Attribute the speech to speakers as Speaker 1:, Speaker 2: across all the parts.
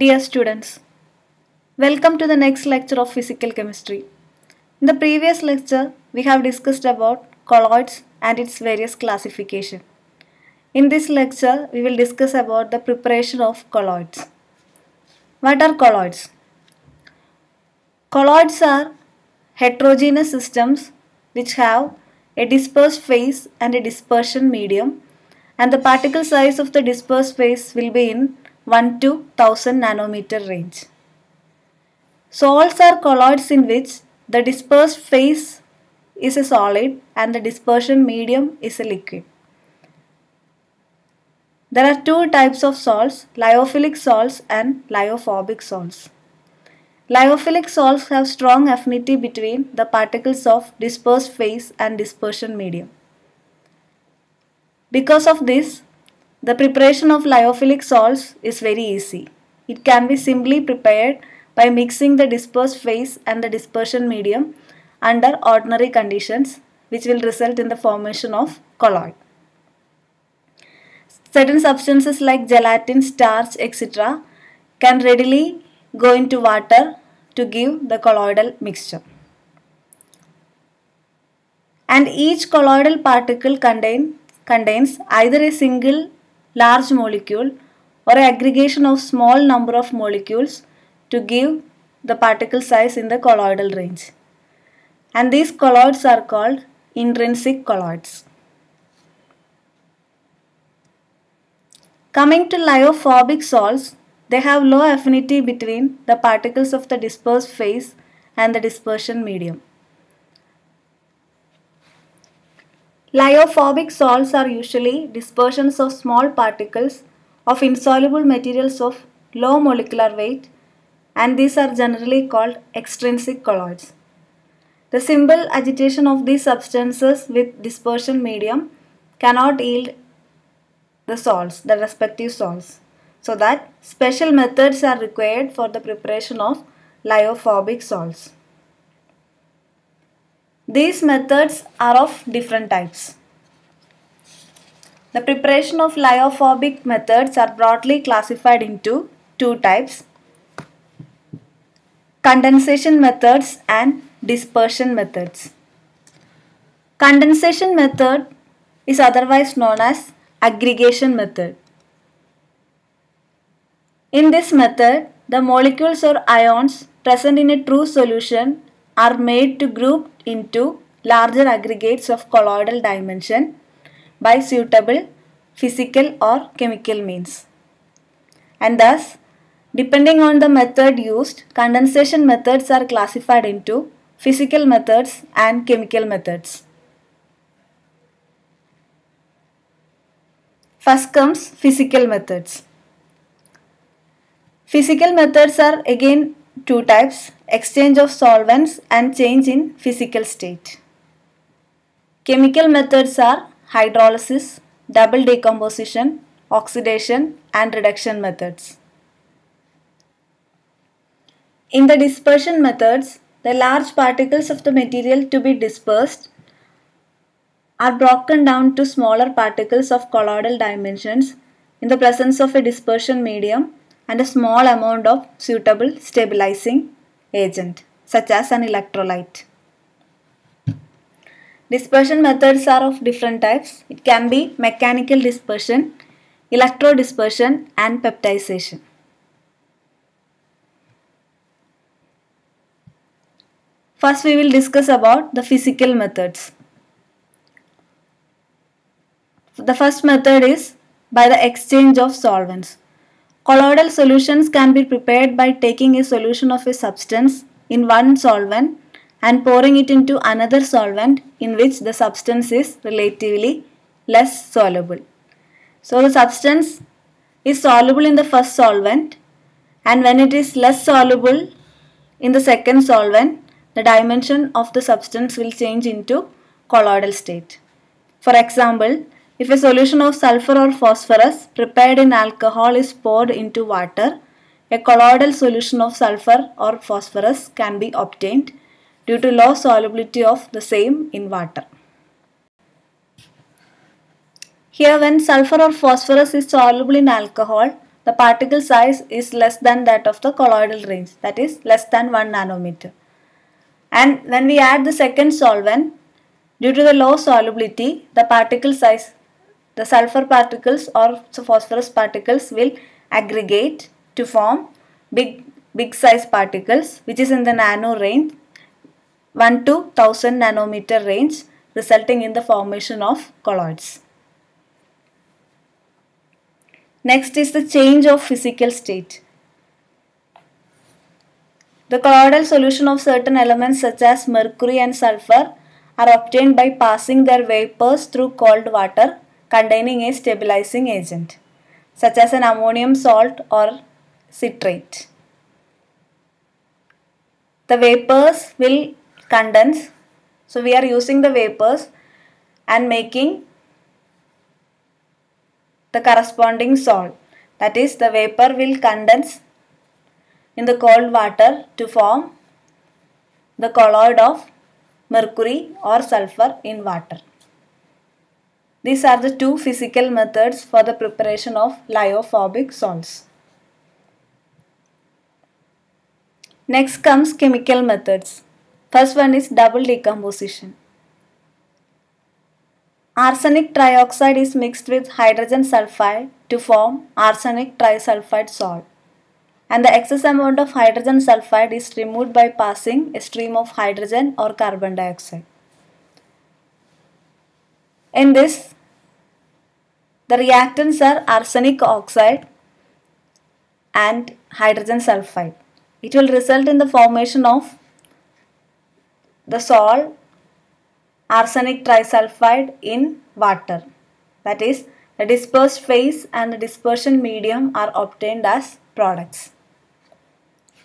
Speaker 1: Dear students, welcome to the next lecture of physical chemistry. In the previous lecture, we have discussed about colloids and its various classification. In this lecture, we will discuss about the preparation of colloids. What are colloids? Colloids are heterogeneous systems which have a dispersed phase and a dispersion medium and the particle size of the dispersed phase will be in 1 to 1000 nanometer range. Sols are colloids in which the dispersed phase is a solid and the dispersion medium is a liquid. There are two types of sols, lyophilic sols and lyophobic sols. Lyophilic sols have strong affinity between the particles of dispersed phase and dispersion medium. Because of this, the preparation of lyophilic sols is very easy. It can be simply prepared by mixing the dispersed phase and the dispersion medium under ordinary conditions which will result in the formation of colloid. Certain substances like gelatin, starch, etc. can readily go into water to give the colloidal mixture. And each colloidal particle contain, contains either a single large molecule or aggregation of small number of molecules to give the particle size in the colloidal range. And these colloids are called intrinsic colloids. Coming to lyophobic sols, they have low affinity between the particles of the dispersed phase and the dispersion medium. Lyophobic sols are usually dispersions of small particles of insoluble materials of low molecular weight and these are generally called extrinsic colloids. The simple agitation of these substances with dispersion medium cannot yield the sols, the respective sols. So that special methods are required for the preparation of lyophobic sols. These methods are of different types. The preparation of lyophobic methods are broadly classified into two types condensation methods and dispersion methods. Condensation method is otherwise known as aggregation method. In this method, the molecules or ions present in a true solution are made to group into larger aggregates of colloidal dimension by suitable physical or chemical means. And thus, depending on the method used, condensation methods are classified into physical methods and chemical methods. First comes physical methods. Physical methods are again two types exchange of solvents and change in physical state. Chemical methods are hydrolysis, double decomposition, oxidation, and reduction methods. In the dispersion methods, the large particles of the material to be dispersed are broken down to smaller particles of colloidal dimensions in the presence of a dispersion medium and a small amount of suitable stabilizing agent such as an electrolyte. Dispersion methods are of different types. It can be mechanical dispersion, electrodispersion and peptization. First we will discuss about the physical methods. The first method is by the exchange of solvents. Colloidal solutions can be prepared by taking a solution of a substance in one solvent and pouring it into another solvent in which the substance is relatively less soluble. So the substance is soluble in the first solvent and when it is less soluble in the second solvent the dimension of the substance will change into colloidal state. For example, if a solution of sulfur or phosphorus prepared in alcohol is poured into water, a colloidal solution of sulfur or phosphorus can be obtained due to low solubility of the same in water. Here when sulfur or phosphorus is soluble in alcohol, the particle size is less than that of the colloidal range that is less than 1 nanometer. And when we add the second solvent, due to the low solubility, the particle size, the sulfur particles or phosphorus particles will aggregate to form big, big size particles which is in the nano range 1 to 1000 nanometer range resulting in the formation of colloids. Next is the change of physical state. The colloidal solution of certain elements such as mercury and sulfur are obtained by passing their vapors through cold water containing a stabilizing agent such as an ammonium salt or citrate. The vapors will condense. So we are using the vapors and making the corresponding sol. That is the vapor will condense in the cold water to form the colloid of mercury or sulfur in water. These are the two physical methods for the preparation of lyophobic sols. Next comes chemical methods. First one is double decomposition. Arsenic trioxide is mixed with hydrogen sulfide to form arsenic trisulfide sol. And the excess amount of hydrogen sulfide is removed by passing a stream of hydrogen or carbon dioxide. In this, the reactants are arsenic oxide and hydrogen sulfide. It will result in the formation of the sol arsenic trisulfide in water. That is, the dispersed phase and the dispersion medium are obtained as products.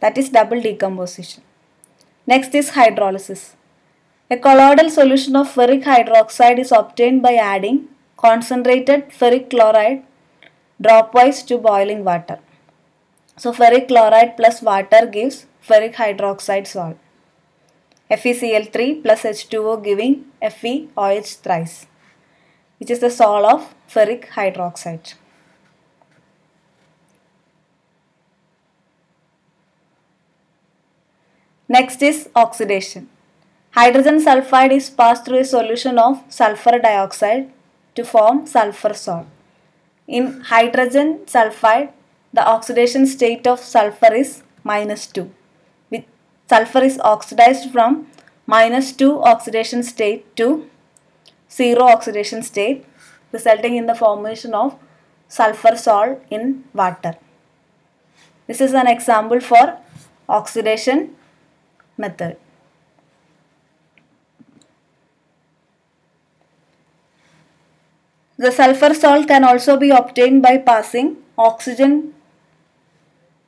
Speaker 1: That is double decomposition. Next is hydrolysis. A colloidal solution of ferric hydroxide is obtained by adding concentrated ferric chloride dropwise to boiling water. So ferric chloride plus water gives ferric hydroxide sol. FeCl3 plus H2O giving FeOH thrice which is the sol of ferric hydroxide. Next is oxidation. Hydrogen sulfide is passed through a solution of sulfur dioxide to form sulfur sol. In hydrogen sulfide, the oxidation state of sulfur is minus 2 With sulfur is oxidized from minus 2 oxidation state to 0 oxidation state resulting in the formation of sulfur sol in water. This is an example for oxidation method. The sulfur sol can also be obtained by passing oxygen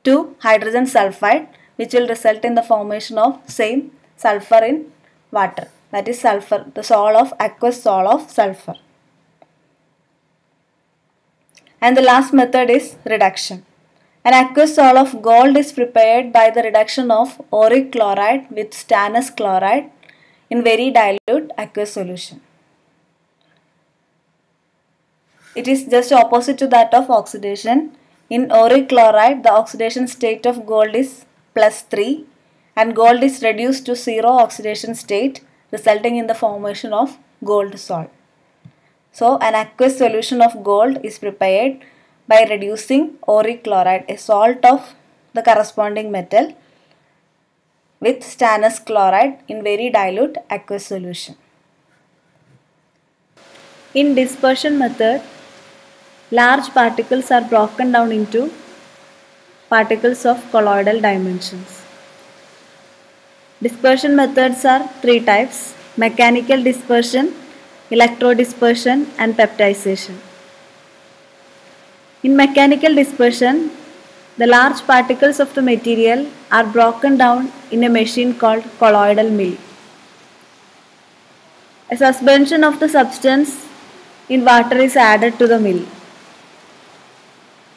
Speaker 1: to hydrogen sulfide which will result in the formation of same sulfur in water. That is sulfur the sol of aqueous sol of sulfur. And the last method is reduction. An aqueous sol of gold is prepared by the reduction of auric chloride with stannous chloride in very dilute aqueous solution it is just opposite to that of oxidation in auric chloride the oxidation state of gold is plus 3 and gold is reduced to zero oxidation state resulting in the formation of gold sol. So an aqueous solution of gold is prepared by reducing auric chloride, a salt of the corresponding metal with stannous chloride in very dilute aqueous solution. In dispersion method, large particles are broken down into particles of colloidal dimensions. Dispersion methods are three types mechanical dispersion, electrodispersion, and peptization. In mechanical dispersion, the large particles of the material are broken down in a machine called colloidal mill. A suspension of the substance in water is added to the mill.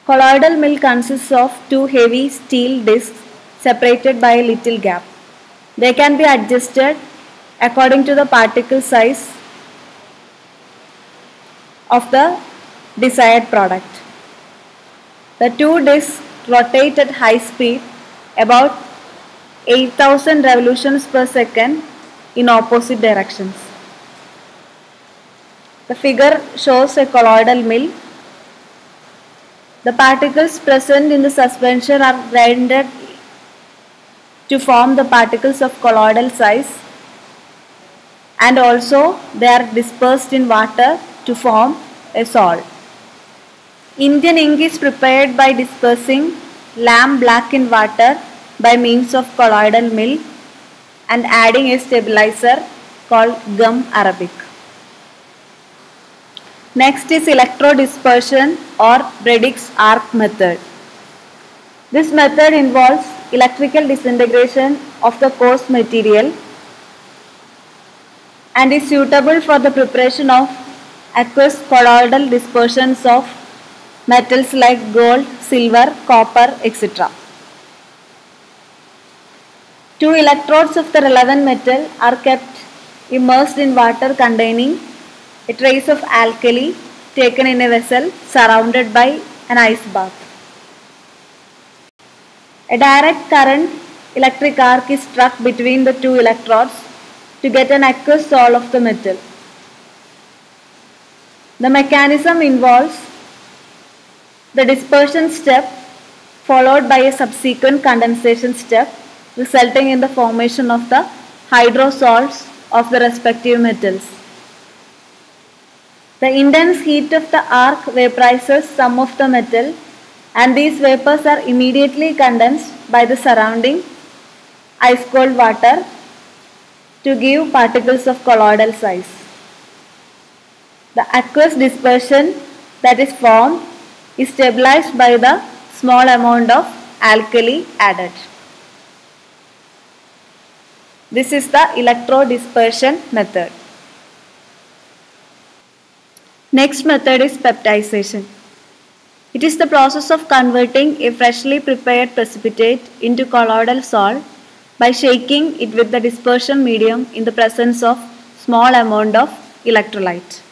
Speaker 1: Colloidal mill consists of two heavy steel discs separated by a little gap. They can be adjusted according to the particle size of the desired product. The two disks rotate at high speed about 8000 revolutions per second in opposite directions. The figure shows a colloidal mill. The particles present in the suspension are grinded to form the particles of colloidal size and also they are dispersed in water to form a sol. Indian ink is prepared by dispersing lamp black in water by means of colloidal mill and adding a stabilizer called gum arabic. Next is electrodispersion or Bredig arc method. This method involves electrical disintegration of the coarse material and is suitable for the preparation of aqueous colloidal dispersions of metals like gold, silver, copper, etc. Two electrodes of the relevant metal are kept immersed in water containing a trace of alkali taken in a vessel surrounded by an ice bath. A direct current electric arc is struck between the two electrodes to get an aqueous sol of the metal. The mechanism involves the dispersion step followed by a subsequent condensation step resulting in the formation of the hydrosols of the respective metals. The intense heat of the arc vaporizes some of the metal and these vapors are immediately condensed by the surrounding ice cold water to give particles of colloidal size. The aqueous dispersion that is formed is stabilized by the small amount of alkali added. This is the electrodispersion method. Next method is peptization. It is the process of converting a freshly prepared precipitate into colloidal sol by shaking it with the dispersion medium in the presence of small amount of electrolyte.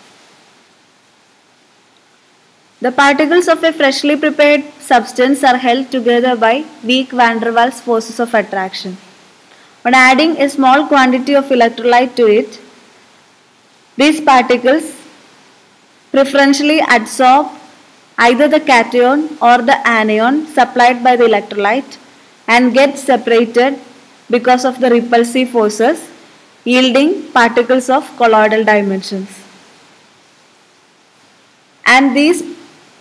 Speaker 1: The particles of a freshly prepared substance are held together by weak van der Waals forces of attraction. On adding a small quantity of electrolyte to it, these particles preferentially adsorb either the cation or the anion supplied by the electrolyte and get separated because of the repulsive forces yielding particles of colloidal dimensions. And these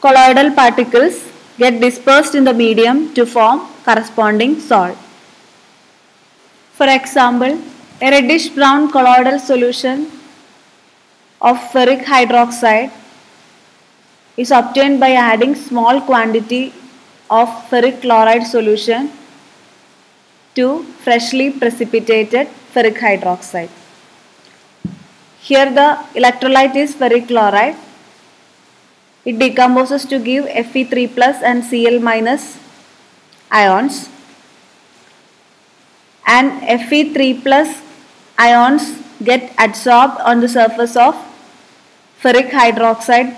Speaker 1: colloidal particles get dispersed in the medium to form corresponding sol. For example, a reddish brown colloidal solution of ferric hydroxide is obtained by adding small quantity of ferric chloride solution to freshly precipitated ferric hydroxide. Here the electrolyte is ferric chloride it decomposes to give Fe3 plus and Cl minus ions and Fe3 plus ions get adsorbed on the surface of ferric hydroxide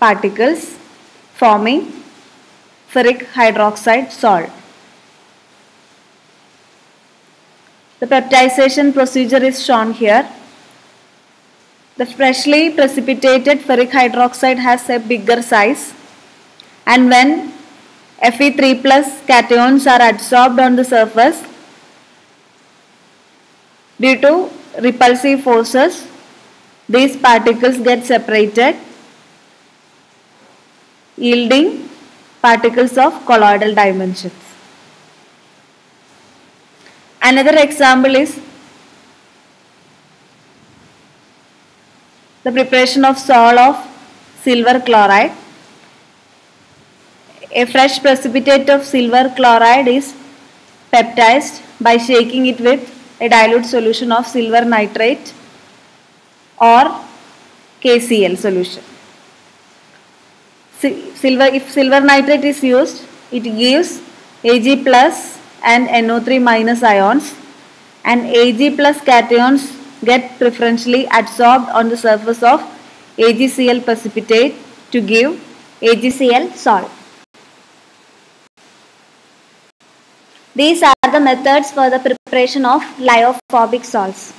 Speaker 1: particles forming ferric hydroxide sol. The peptization procedure is shown here. The freshly precipitated ferric hydroxide has a bigger size and when Fe3 plus cations are adsorbed on the surface due to repulsive forces these particles get separated yielding particles of colloidal dimensions. Another example is the preparation of sol of silver chloride. A fresh precipitate of silver chloride is peptized by shaking it with a dilute solution of silver nitrate or KCl solution. Silver, if silver nitrate is used, it gives Ag plus and NO3 minus ions and Ag plus cations get preferentially adsorbed on the surface of AgCl precipitate to give AgCl sol. These are the methods for the preparation of lyophobic sols.